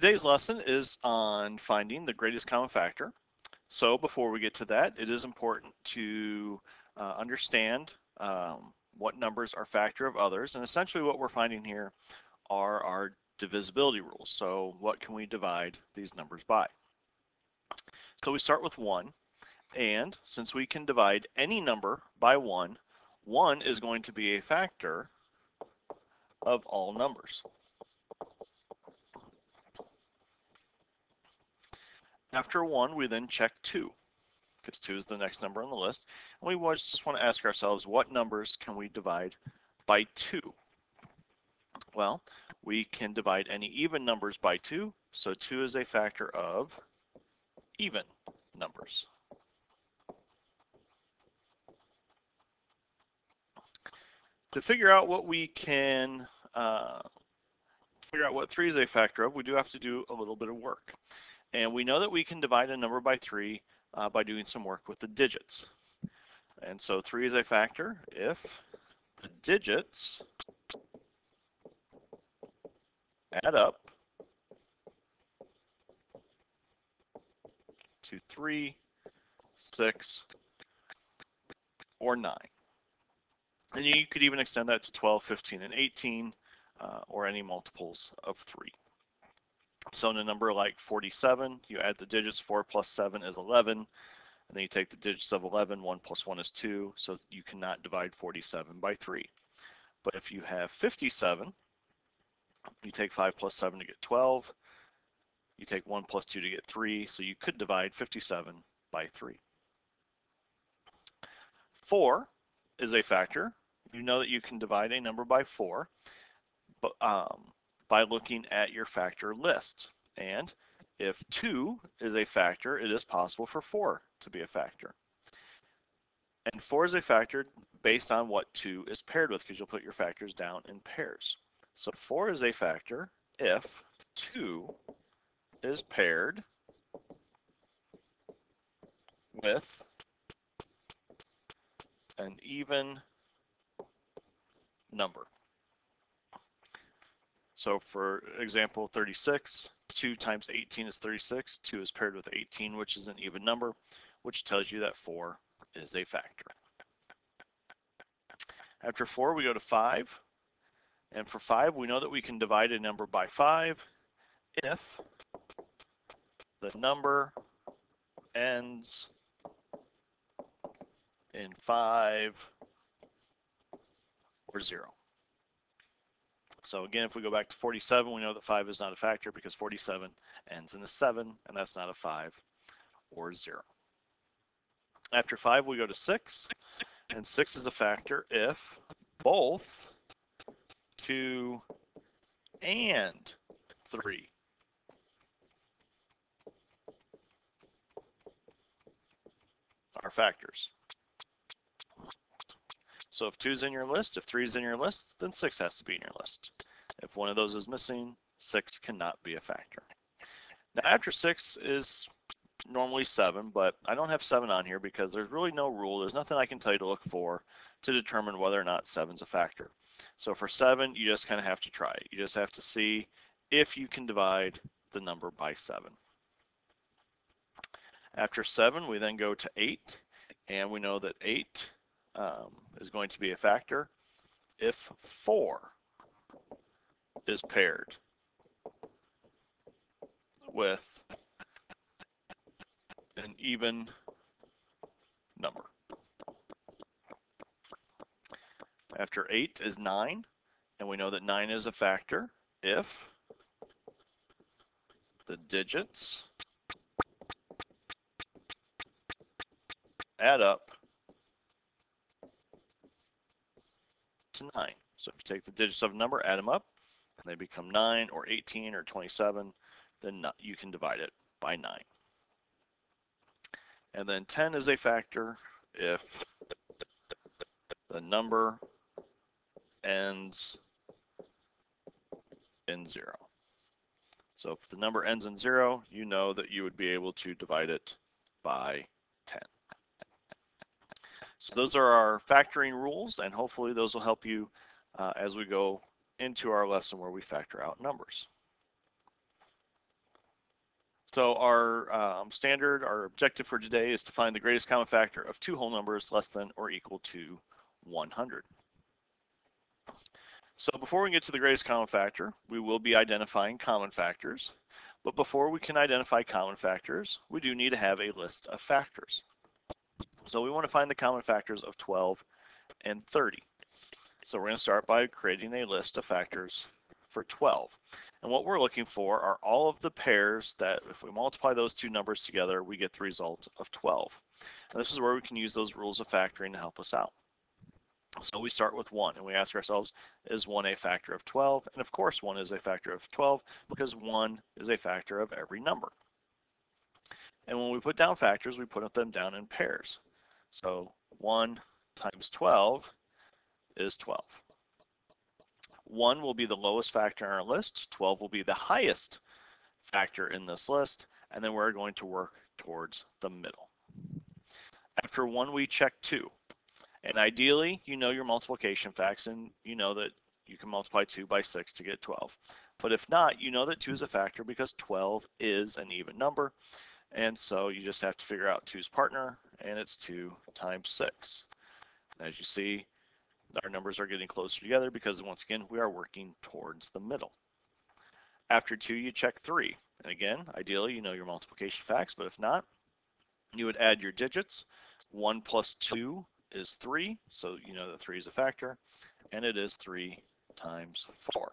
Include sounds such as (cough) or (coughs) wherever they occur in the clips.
Today's lesson is on finding the greatest common factor. So before we get to that, it is important to uh, understand um, what numbers are factor of others. And essentially what we're finding here are our divisibility rules. So what can we divide these numbers by? So we start with 1. And since we can divide any number by 1, 1 is going to be a factor of all numbers. After 1, we then check 2, because 2 is the next number on the list. And we just want to ask ourselves, what numbers can we divide by 2? Well, we can divide any even numbers by 2, so 2 is a factor of even numbers. To figure out what we can uh, figure out what 3 is a factor of, we do have to do a little bit of work. And we know that we can divide a number by 3 uh, by doing some work with the digits. And so 3 is a factor if the digits add up to 3, 6, or 9. And you could even extend that to 12, 15, and 18, uh, or any multiples of 3. So in a number like 47, you add the digits, 4 plus 7 is 11, and then you take the digits of 11, 1 plus 1 is 2, so you cannot divide 47 by 3. But if you have 57, you take 5 plus 7 to get 12, you take 1 plus 2 to get 3, so you could divide 57 by 3. 4 is a factor. You know that you can divide a number by 4, but um, by looking at your factor list. And if 2 is a factor, it is possible for 4 to be a factor. And 4 is a factor based on what 2 is paired with, because you'll put your factors down in pairs. So 4 is a factor if 2 is paired with an even number. So for example, 36, 2 times 18 is 36. 2 is paired with 18, which is an even number, which tells you that 4 is a factor. After 4, we go to 5. And for 5, we know that we can divide a number by 5 if the number ends in 5 or 0. So again, if we go back to 47, we know that 5 is not a factor because 47 ends in a 7, and that's not a 5 or 0. After 5, we go to 6, and 6 is a factor if both 2 and 3 are factors. So if two is in your list, if three is in your list, then six has to be in your list. If one of those is missing, six cannot be a factor. Now after six is normally seven, but I don't have seven on here because there's really no rule. There's nothing I can tell you to look for to determine whether or not seven's a factor. So for seven, you just kind of have to try it. You just have to see if you can divide the number by seven. After seven, we then go to eight, and we know that eight um, is going to be a factor if 4 is paired with an even number. After 8 is 9, and we know that 9 is a factor if the digits add up to 9. So if you take the digits of a number, add them up, and they become 9 or 18 or 27, then you can divide it by 9. And then 10 is a factor if the number ends in 0. So if the number ends in 0, you know that you would be able to divide it by 10. So those are our factoring rules, and hopefully those will help you uh, as we go into our lesson where we factor out numbers. So our um, standard, our objective for today is to find the greatest common factor of two whole numbers less than or equal to 100. So before we get to the greatest common factor, we will be identifying common factors. But before we can identify common factors, we do need to have a list of factors. So we want to find the common factors of 12 and 30. So we're going to start by creating a list of factors for 12. And what we're looking for are all of the pairs that if we multiply those two numbers together, we get the result of 12. And this is where we can use those rules of factoring to help us out. So we start with 1 and we ask ourselves, is 1 a factor of 12? And of course 1 is a factor of 12 because 1 is a factor of every number. And when we put down factors, we put them down in pairs. So 1 times 12 is 12. 1 will be the lowest factor in our list, 12 will be the highest factor in this list, and then we're going to work towards the middle. After 1, we check 2. And ideally, you know your multiplication facts, and you know that you can multiply 2 by 6 to get 12. But if not, you know that 2 is a factor because 12 is an even number. And so you just have to figure out 2's partner, and it's 2 times 6. And as you see, our numbers are getting closer together because once again, we are working towards the middle. After two, you check three. And again, ideally, you know your multiplication facts, but if not, you would add your digits. One plus two is three, so you know that three is a factor, and it is three times four.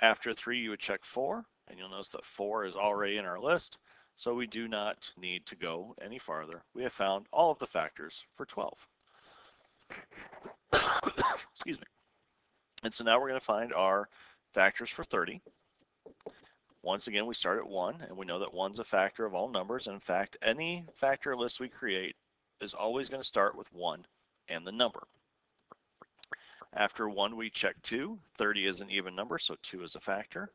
After three, you would check four, and you'll notice that four is already in our list, so we do not need to go any farther. We have found all of the factors for 12. (coughs) Excuse me. And so now we're going to find our factors for 30. Once again, we start at 1, and we know that 1's a factor of all numbers. And in fact, any factor list we create is always going to start with 1 and the number. After 1, we check 2. 30 is an even number, so 2 is a factor.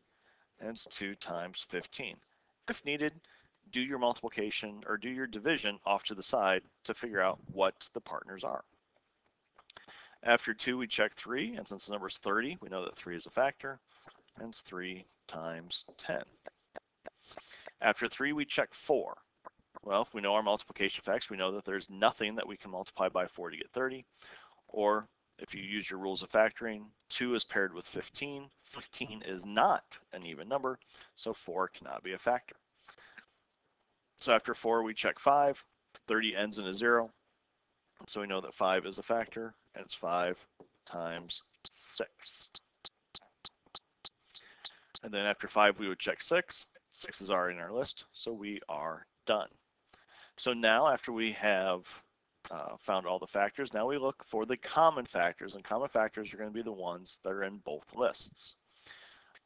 And it's 2 times 15. If needed, do your multiplication or do your division off to the side to figure out what the partners are. After 2, we check 3, and since the number is 30, we know that 3 is a factor, and it's 3 times 10. After 3, we check 4. Well, if we know our multiplication facts, we know that there's nothing that we can multiply by 4 to get 30. Or if you use your rules of factoring, 2 is paired with 15. 15 is not an even number, so 4 cannot be a factor. So after 4, we check 5. 30 ends in a 0. So we know that 5 is a factor, and it's 5 times 6. And then after 5, we would check 6. 6 is already in our list, so we are done. So now after we have uh, found all the factors, now we look for the common factors, and common factors are going to be the ones that are in both lists.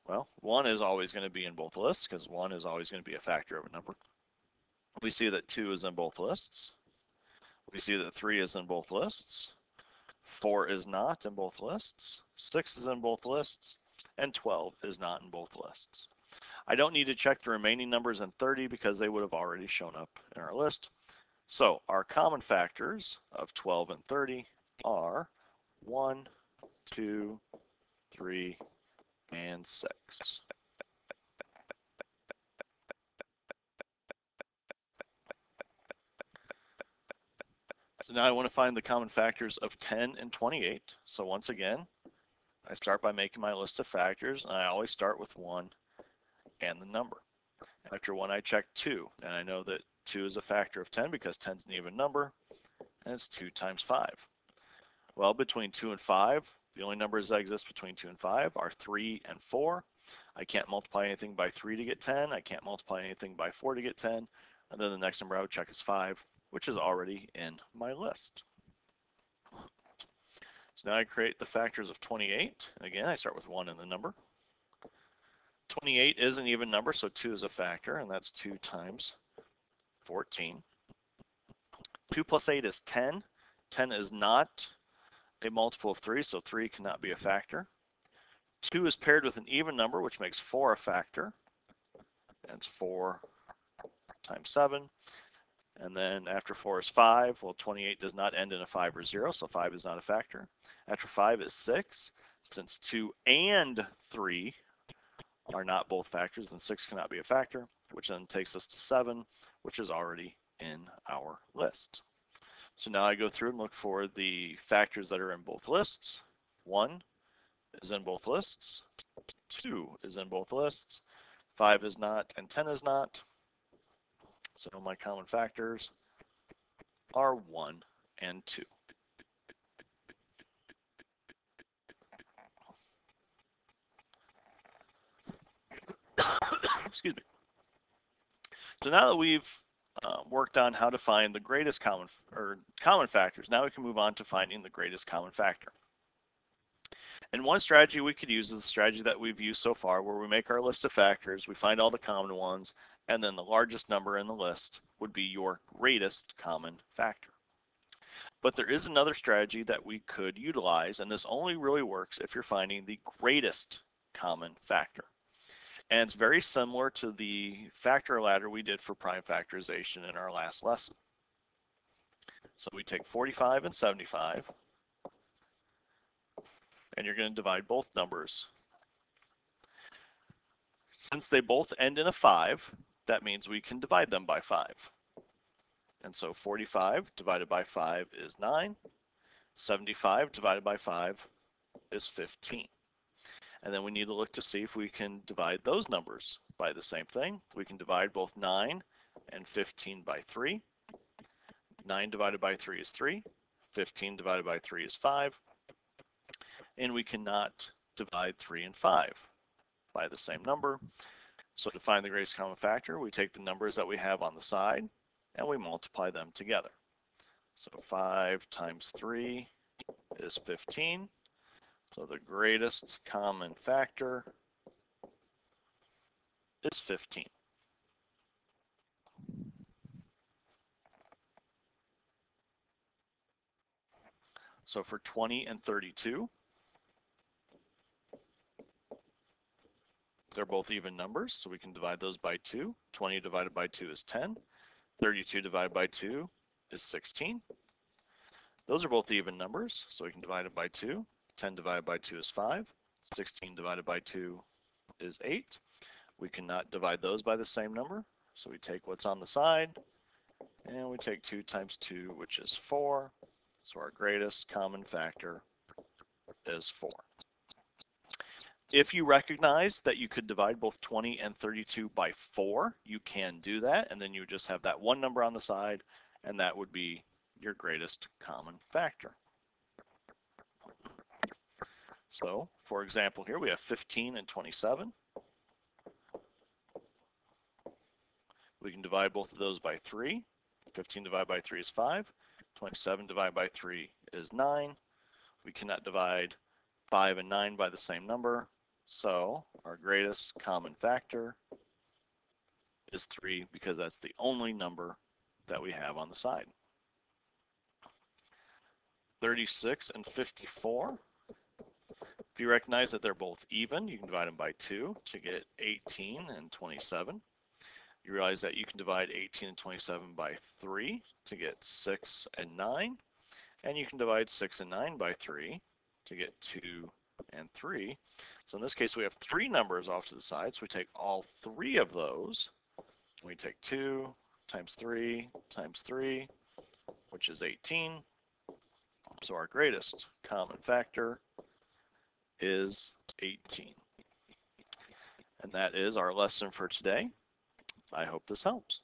Well, 1 is always going to be in both lists because 1 is always going to be a factor of a number. We see that 2 is in both lists. We see that 3 is in both lists. 4 is not in both lists, 6 is in both lists, and 12 is not in both lists. I don't need to check the remaining numbers in 30 because they would have already shown up in our list. So our common factors of 12 and 30 are 1, 2, 3, and 6. So now I want to find the common factors of 10 and 28. So once again, I start by making my list of factors, and I always start with 1 and the number. After 1, I check 2, and I know that 2 is a factor of 10 because 10 is an even number, and it's 2 times 5. Well, between 2 and 5, the only numbers that exist between 2 and 5 are 3 and 4. I can't multiply anything by 3 to get 10. I can't multiply anything by 4 to get 10. And then the next number I would check is 5, which is already in my list. So now I create the factors of 28. Again, I start with 1 in the number. 28 is an even number, so 2 is a factor, and that's 2 times 14. 2 plus 8 is 10. 10 is not a multiple of 3, so 3 cannot be a factor. 2 is paired with an even number, which makes 4 a factor. And it's 4 times 7. And then after 4 is 5. Well, 28 does not end in a 5 or 0, so 5 is not a factor. After 5 is 6. Since 2 and 3 are not both factors, then 6 cannot be a factor, which then takes us to 7, which is already in our list. So now I go through and look for the factors that are in both lists. 1 is in both lists. 2 is in both lists. 5 is not, and 10 is not. So my common factors are 1 and 2. (coughs) Excuse me. So now that we've uh, worked on how to find the greatest common or common factors, now we can move on to finding the greatest common factor. And one strategy we could use is the strategy that we've used so far, where we make our list of factors, we find all the common ones, and then the largest number in the list would be your greatest common factor. But there is another strategy that we could utilize, and this only really works if you're finding the greatest common factor. And it's very similar to the factor ladder we did for prime factorization in our last lesson. So we take 45 and 75, and you're going to divide both numbers. Since they both end in a 5, that means we can divide them by 5. And so 45 divided by 5 is 9. 75 divided by 5 is 15. And then we need to look to see if we can divide those numbers by the same thing. We can divide both 9 and 15 by 3. 9 divided by 3 is 3. 15 divided by 3 is 5. And we cannot divide 3 and 5 by the same number. So to find the greatest common factor, we take the numbers that we have on the side and we multiply them together. So 5 times 3 is 15. So the greatest common factor is 15. So for 20 and 32, they're both even numbers, so we can divide those by 2. 20 divided by 2 is 10. 32 divided by 2 is 16. Those are both even numbers, so we can divide it by 2. 10 divided by 2 is 5. 16 divided by 2 is 8. We cannot divide those by the same number, so we take what's on the side, and we take 2 times 2, which is 4. So our greatest common factor is 4. If you recognize that you could divide both 20 and 32 by 4, you can do that, and then you just have that one number on the side, and that would be your greatest common factor. So, for example, here we have 15 and 27. We can divide both of those by 3. 15 divided by 3 is 5. 27 divided by 3 is 9. We cannot divide 5 and 9 by the same number. So our greatest common factor is 3 because that's the only number that we have on the side. 36 and 54. If you recognize that they're both even, you can divide them by 2 to get 18 and 27. You realize that you can divide 18 and 27 by 3 to get 6 and 9. And you can divide 6 and 9 by 3 to get 2 and 3. So in this case, we have three numbers off to the side. So we take all three of those. We take 2 times 3 times 3, which is 18. So our greatest common factor is 18. And that is our lesson for today. I hope this helps.